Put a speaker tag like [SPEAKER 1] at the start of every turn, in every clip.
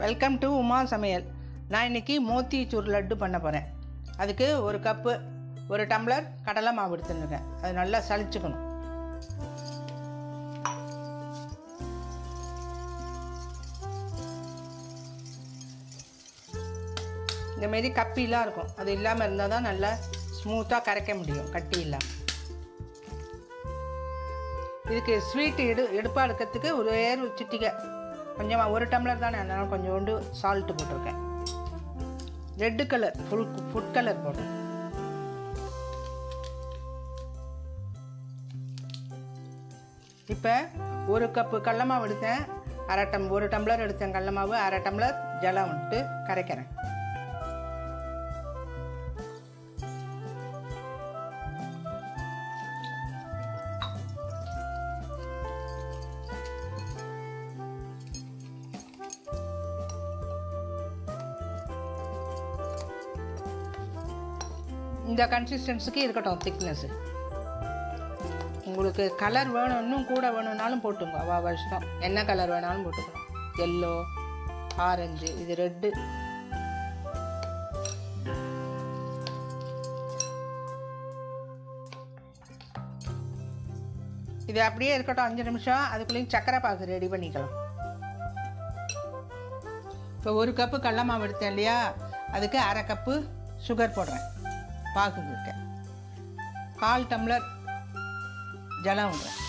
[SPEAKER 1] Welcome to Uma சமையல். நான் இன்னைக்கு மோத்திச்சூர் லட்டு பண்ண போகிறேன் அதுக்கு ஒரு கப்பு ஒரு டம்ளர் கடலை மாவு எடுத்துருக்கேன். அது நல்லா சளிச்சுக்கணும். இந்த மாரி கப்பிலாம் இருக்கும். அது இல்லாமல் இருந்தால் தான் நல்லா ஸ்மூத்தாக கரைக்க முடியும். கட்டி இல்லாமல் இதுக்கு ஸ்வீட் எடு எடுப்பாக எடுக்கிறதுக்கு ஒரு ஏர் சிட்டிகை. கொஞ்சமாக ஒரு டம்ளர் தானே அதனால் கொஞ்சோண்டு சால்ட்டு போட்டிருக்கேன். Red colour full food colour போடுறேன். இப்போ ஒரு கப்பு கடலமாவு எடுத்தேன் அரை டம் ஒரு டம்ளர் எடுத்தேன் கடல மாவு அரை டம்ளர் ஜலம் விட்டு கரைக்கிறேன். இந்த கன்சிஸ்டன்ஸுக்கு இருக்கட்டும் திக்னஸ்ஸு உங்களுக்கு கலர் வேணும் இன்னும் கூட வேணும்னாலும் போட்டுங்க அவா வருஷம் என்ன கலர் வேணாலும் போட்டுக்கலாம் எல்லோ ஆரஞ்சு இது ரெட்டு இது அப்படியே இருக்கட்டும் அஞ்சு நிமிஷம். அதுக்குள்ளேயும் சக்கரை பாகு ரெடி பண்ணிக்கலாம். இப்போ ஒரு கப்பு கடல மாவு எடுத்தேன் இல்லையா? அதுக்கு அரை கப்பு சுகர் போடுறேன். பாகு இருக்க கால் டம்ளர் ஜலம் விடுறேன்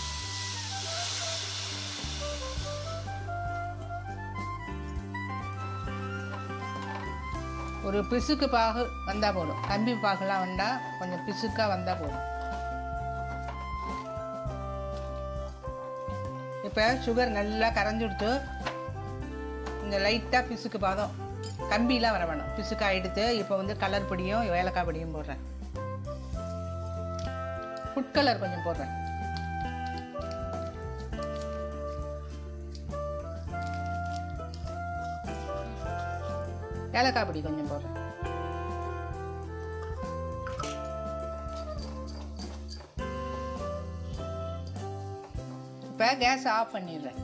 [SPEAKER 1] ஒரு பிசுக்கு பாகு வந்தால் போதும். கம்பி பாகுலாம் வந்தால் கொஞ்சம் பிசுக்காக வந்தால் போதும். இப்போ சுகர் நல்லா கரைஞ்சுடுத்து இந்த லைட்டாக பிசுக்கு பாதம். கம்பிலாம் வர வேணும். பிசுக்காய் எடுத்து இப்போ வந்து கலர் பொடியும் ஏலக்காய் பொடியும் போடுறேன். ஃபுட் கலர் கொஞ்சம் போடுறேன். ஏலக்காய் பொடி கொஞ்சம் போடுறேன். இப்போ கேஸ் ஆஃப் பண்ணிடுறேன்.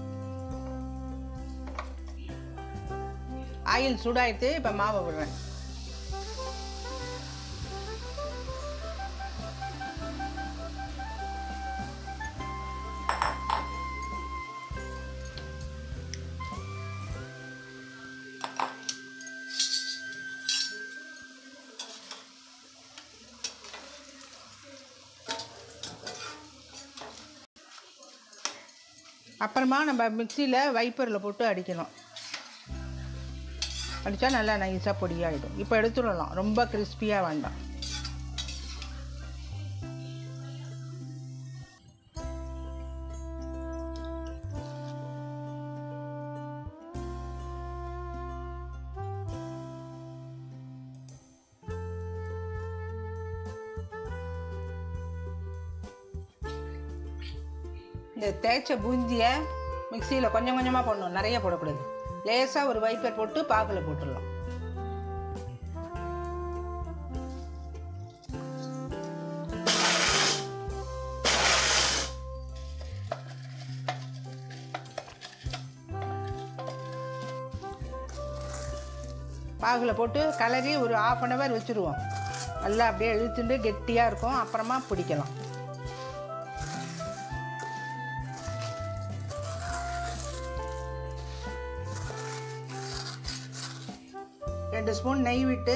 [SPEAKER 1] ஆயில் சூடாயிட்டு இப்போ மாவை விடுறேன். அப்புறமா நம்ம மிக்சியில் வைப்பரில் போட்டு அடிக்கணும். அடித்தா நல்லா நைஸாக பொடியாகிடும் இப்போ எடுத்துடலாம். ரொம்ப கிறிஸ்பியாக வேண்டாம். இந்த தேய்ச்ச பூந்தியை மிக்சியில் கொஞ்சம் கொஞ்சமாக போடணும். நிறைய போடக்கூடாது. லேசாக ஒரு வைப்பர் போட்டு பாக்கில் போட்டுடலாம். பாகில் போட்டு கலரி ஒரு ஆஃப் அன் ஹவர் வச்சுருவோம். நல்லா அப்படியே இழுத்துட்டு கெட்டியாக இருக்கும். அப்புறமா பிடிக்கலாம். ரெண்டு ஸ்பூன் நெய் விட்டு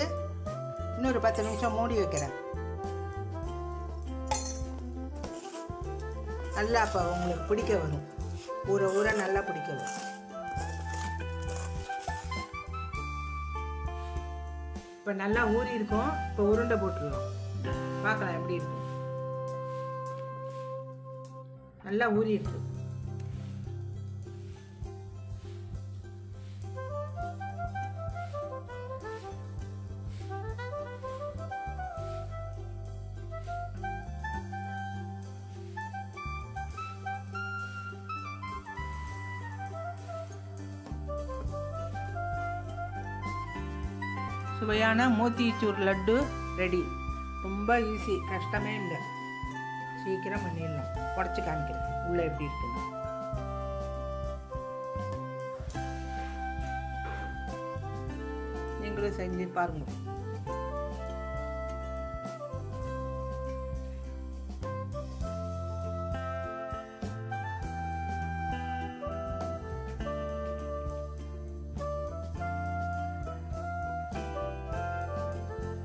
[SPEAKER 1] இன்னொரு பத்து நிமிஷம் மூடி வைக்கிறேன். நல்லா அப்போ உங்களுக்கு பிடிக்க வரும். ஊற ஊற நல்லா பிடிக்க வரும். இப்போ நல்லா ஊறி இருக்கும். இப்போ உருண்டை போட்டுருவோம். பார்க்கலாம் எப்படி இருக்கு. நல்லா ஊறி இருக்கு. சுவையான மோத்திச்சூர் லட்டு ரெடி ரொம்ப ஈஸி கஷ்டமே இல்லை. சீக்கிரம் பண்ணிடலாம். உடச்சி காமிக்கிறேன். உள்ளே எப்படி இருக்குன்னு. நீங்களும் செஞ்சு பாருங்கள்